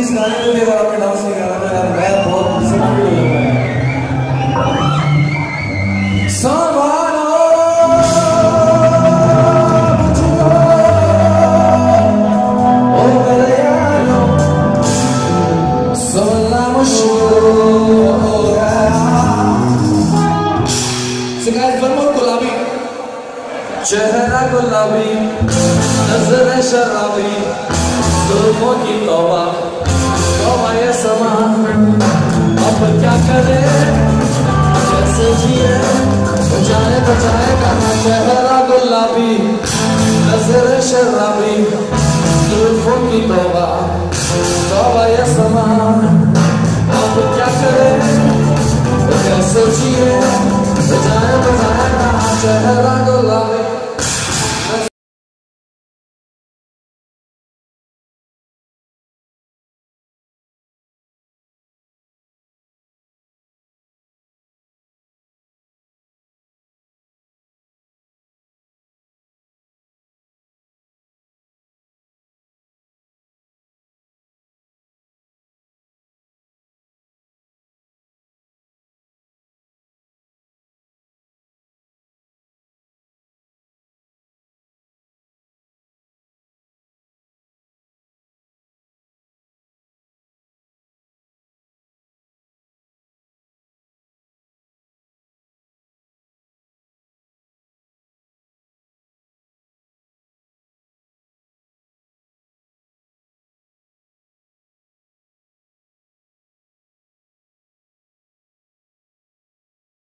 इस गाने में भी अगर आपने डांस नहीं करा तो यार मैं बहुत डिसअपॉइंट हो जाऊंगा संभालो मुझको, ओ चेहरा गुलाबी, नज़र शराबी जुल्मों की तौबा तौबा ये समा अब क्या करे? कैसे जिए? जाने बचाए कहा? चेहरा गुलाबी, नज़र शराबी जुल्मों की तौबा तौबा ये समा अब क्या करे? कैसे जिए?